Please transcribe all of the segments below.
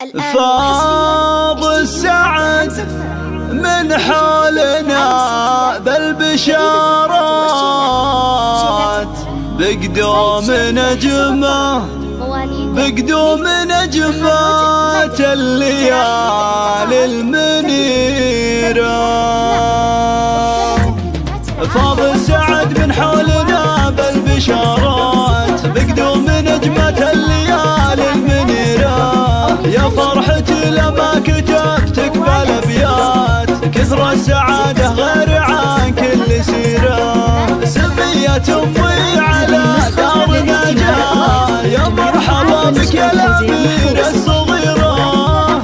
فاض السعد من حولنا بالبشارات بقدوم نجمه بقدوم نجمات الليالي المنيرة فاض السعد من حولنا بالبشارات كتبتك بالابيات كثر السعادة غير عن كل سيرة سمية أمي على دار نجاة يا مرحبا بك يا الاميرة الصغيرة.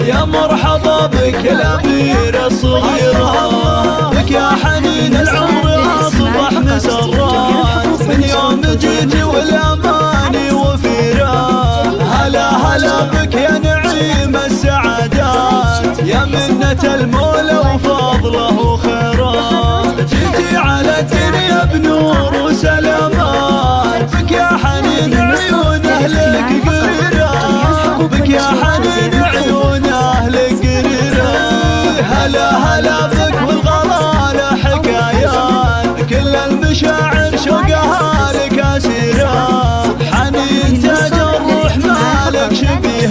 يا مرحبا بك يا الاميرة الصغيرة. بك يا حنين العمر اصبح مسرات. من يوم جيتي وفيرة بك يا نعيم السعادات. يا منة المولى وفضله وخيرات جيتي على الدنيا بنور وسلامات. بك يا حنين عيون أهلك قريرة بك يا حنين عيون أهلك قريرة هلا هلا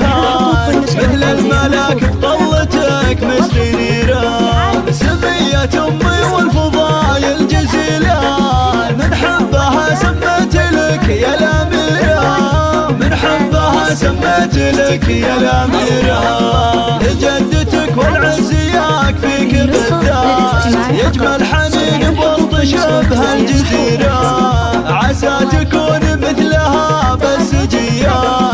مثل الملاك بطلتك مستنيرة سمية امي والفضايل جزيلان من حبها سميت لك يا الاميرة من حبها سميت لك يا الاميرة لجدتك والعز يكفيك بالذات يجمل حنين بوسط شبه الجزيرة عسى تكون مثلها بالسجيات ولابوك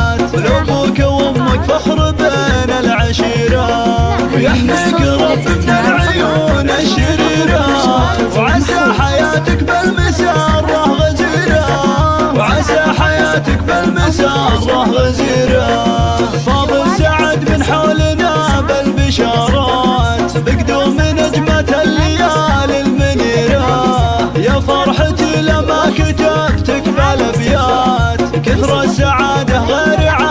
ويحميك رب من العيون الشريرة وعسى حياتك بالمسارة غزيرة وعسى حياتك بالمسارة غزيرة فاضل سعد من حولنا بالبشارات بقدوم نجمة الليالي المنيرة يا فرحتي لما كتبتك بالابيات كثر السعادة غير عن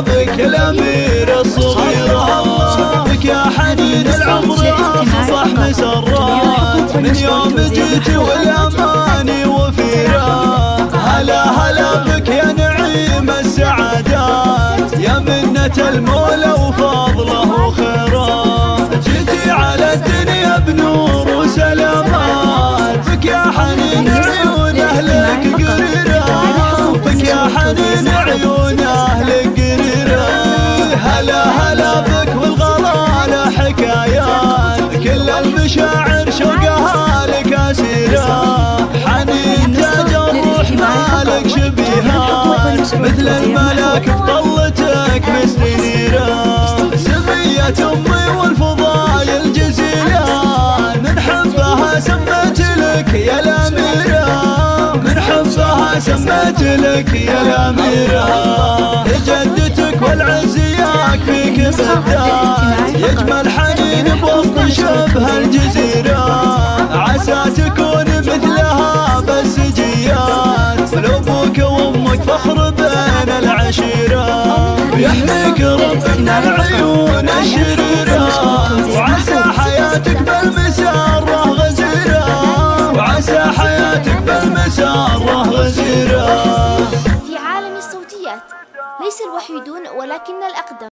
مرحبا بك الاميرة الصغيرة. بك يا حنين العمر اصبح مسرات من يوم جيتي والأماني وفيرة. هلا هلا بك يا نعيم السعادات يا منة المولى وفضله وخيرات جيتي على الدنيا بنور وسلامات بك يا حنين عيون أهلك قريرة. بك يا حنين عيون اهلك لك يا الاميرة جدتك والعز يكفيك بالذات يجمل حنين بوسط شبه الجزيرة. عسى تكون مثلها بالسجيات ولابوك وأمك فخر بين العشيرة. ويحميك رب من العيون الشريرة. وعسى حياتك بالمسارة غزيرة. وعسى حياتك بالمسارة ولكن الأقدم.